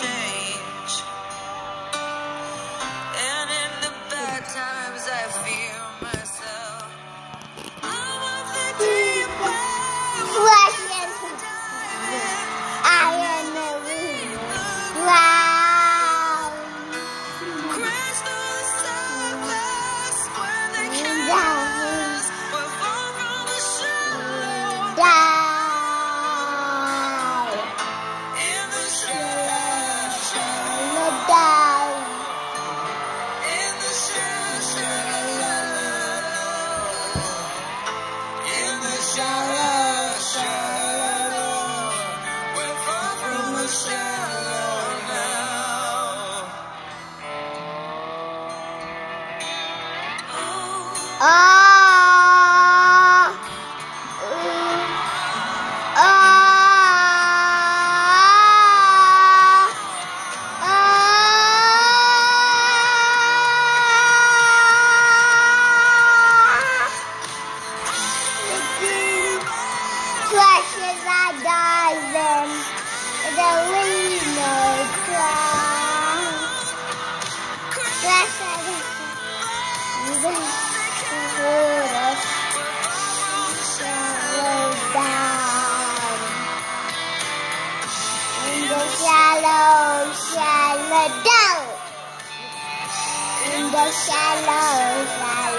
change. paradise the window clown. The waters shallow down. In the shallow, shallow down. In the shallow, shallow.